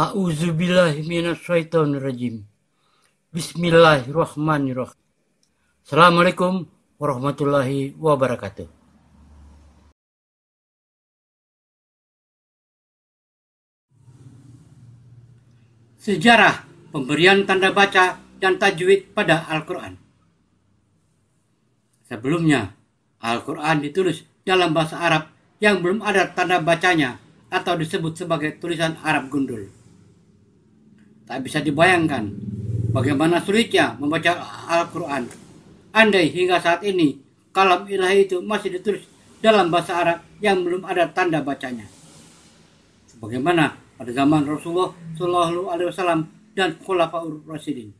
A'udzubillahiminasyaitonirrajim. Bismillahirrahmanirrahim. Assalamualaikum warahmatullahi wabarakatuh. Sejarah pemberian tanda baca dan tajwid pada Al-Quran. Sebelumnya, Al-Quran ditulis dalam bahasa Arab yang belum ada tanda bacanya atau disebut sebagai tulisan Arab gundul. Tak bisa dibayangkan bagaimana sulitnya membaca Al-Quran. Andai hingga saat ini kalam ilahi itu masih ditulis dalam bahasa Arab yang belum ada tanda bacanya. Sebagaimana pada zaman Rasulullah Shallallahu Alaihi Wasallam dan Khulafaur Rasidin.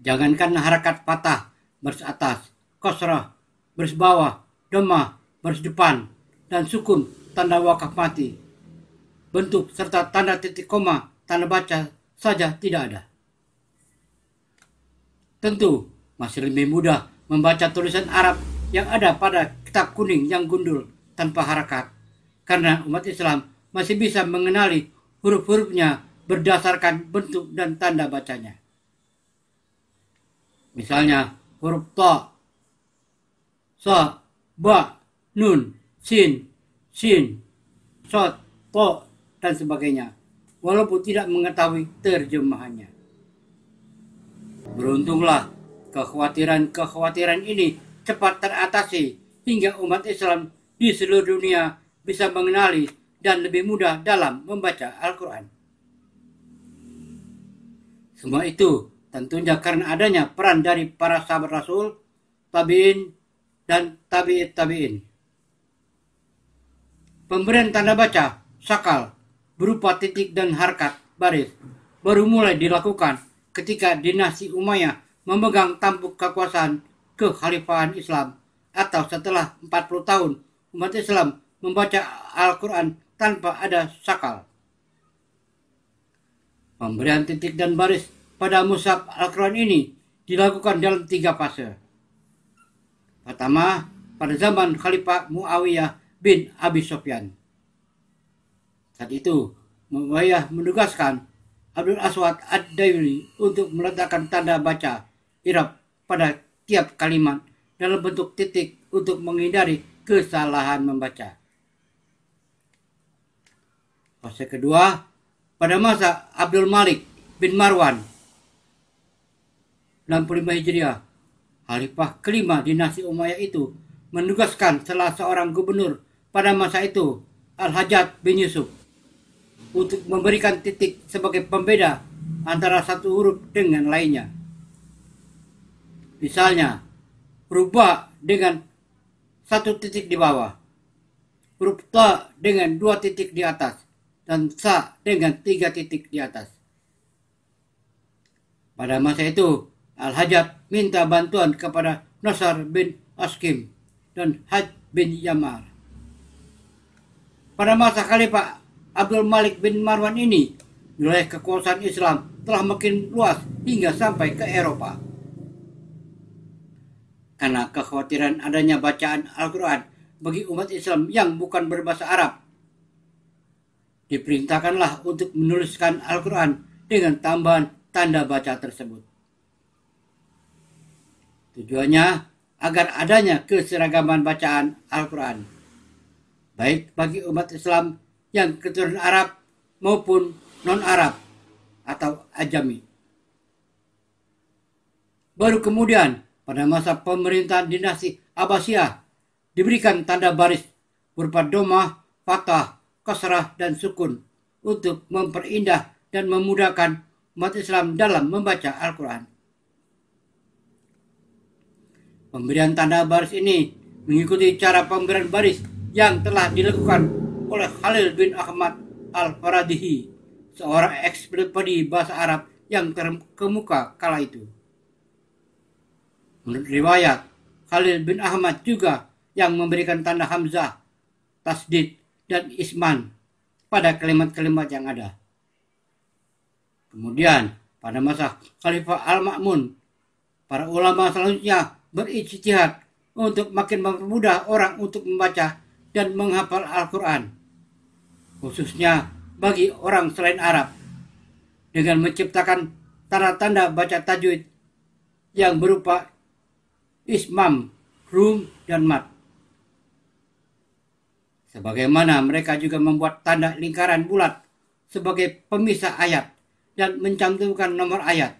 Jangankan harakat patah, baris atas, kosrah, baris bawah, domah, baris depan, dan sukun tanda wakaf mati bentuk serta tanda titik koma tanda baca saja tidak ada. Tentu masih lebih mudah membaca tulisan Arab yang ada pada kitab kuning yang gundul tanpa harakat karena umat Islam masih bisa mengenali huruf-hurufnya berdasarkan bentuk dan tanda bacanya. Misalnya huruf ta, sa, ba, nun, sin, sin, sot, to, dan sebagainya, walaupun tidak mengetahui terjemahannya. Beruntunglah kekhawatiran-kekhawatiran ini cepat teratasi hingga umat Islam di seluruh dunia bisa mengenali dan lebih mudah dalam membaca Al-Quran. Semua itu tentunya karena adanya peran dari para sahabat Rasul, tabi'in, dan tabi'it tabi'in. Pemberian tanda baca, sakal, berupa titik dan harkat baris baru mulai dilakukan ketika dinasti Umayyah memegang tampuk kekuasaan kekhalifahan Islam atau setelah 40 tahun umat Islam membaca Al-Quran tanpa ada sakal. Pemberian titik dan baris pada mushaf Al-Quran ini dilakukan dalam tiga fase. Pertama, pada zaman Khalifah Muawiyah bin Abi Sofyan. Saat itu, Muawiyah menugaskan Abdul Aswad Ad-Daili untuk meletakkan tanda baca Irab pada tiap kalimat dalam bentuk titik untuk menghindari kesalahan membaca. Fase kedua, pada masa Abdul Malik bin Marwan 65 Hijriah, Khalifah kelima dinasti Umayyah itu menugaskan salah seorang gubernur pada masa itu Al-Hajjaj bin Yusuf untuk memberikan titik sebagai pembeda antara satu huruf dengan lainnya. Misalnya, rubah dengan satu titik di bawah, huruf ta dengan dua titik di atas, dan sa dengan tiga titik di atas. Pada masa itu, Al-Hajjaj minta bantuan kepada Nasar bin Askim dan Haj bin Yamar. Pada masa Khalifah Abdul Malik bin Marwan ini, wilayah kekuasaan Islam telah makin luas hingga sampai ke Eropa. Karena kekhawatiran adanya bacaan Al-Quran bagi umat Islam yang bukan berbahasa Arab, diperintahkanlah untuk menuliskan Al-Quran dengan tambahan tanda baca tersebut. Tujuannya agar adanya keseragaman bacaan Al-Quran, baik bagi umat Islam yang keturunan Arab maupun non-Arab atau ajami. Baru kemudian pada masa pemerintahan dinasti Abbasiyah diberikan tanda baris berupa domah, fatah, kasrah, dan sukun untuk memperindah dan memudahkan umat Islam dalam membaca Al-Quran. Pemberian tanda baris ini mengikuti cara pemberian baris yang telah dilakukan oleh Khalil bin Ahmad Al-Faradihi, seorang ekspresi bahasa Arab yang terkemuka kala itu. Menurut riwayat, Khalil bin Ahmad juga yang memberikan tanda Hamzah, Tasdid, dan Isman pada kalimat-kalimat yang ada. Kemudian, pada masa Khalifah Al-Ma'mun, para ulama selanjutnya berijtihad untuk makin mempermudah orang untuk membaca dan menghafal Al-Quran khususnya bagi orang selain Arab dengan menciptakan tanda-tanda baca tajwid yang berupa ismam, rum, dan mat. Sebagaimana mereka juga membuat tanda lingkaran bulat sebagai pemisah ayat dan mencantumkan nomor ayat.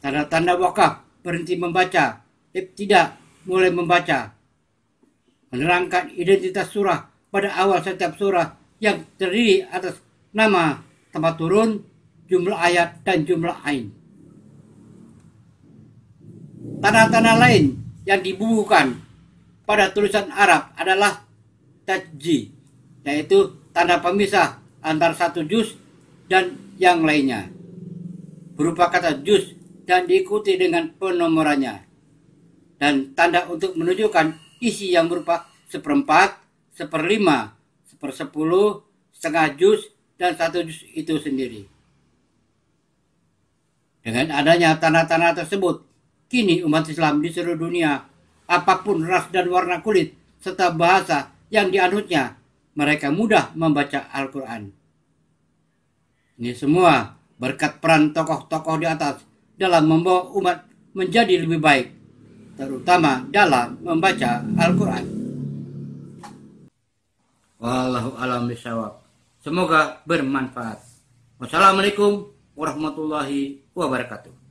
Tanda-tanda wakaf berhenti membaca, tidak mulai membaca. Menerangkan identitas surah pada awal setiap surah yang terdiri atas nama, tempat turun, jumlah ayat, dan jumlah ain. Tanda-tanda lain yang dibubuhkan pada tulisan Arab adalah tajji, yaitu tanda pemisah antara satu juz dan yang lainnya. Berupa kata juz dan diikuti dengan penomorannya. Dan tanda untuk menunjukkan isi yang berupa seperempat, seperlima, sepersepuluh, setengah juz, dan satu juz itu sendiri. Dengan adanya tanda-tanda tersebut, kini umat Islam di seluruh dunia, apa pun ras dan warna kulit, serta bahasa yang dianutnya, mereka mudah membaca Al-Quran. Ini semua berkat peran tokoh-tokoh di atas dalam membawa umat menjadi lebih baik, terutama dalam membaca Al-Quran. Wallahu alam bisawab. Semoga bermanfaat. Wassalamualaikum warahmatullahi wabarakatuh.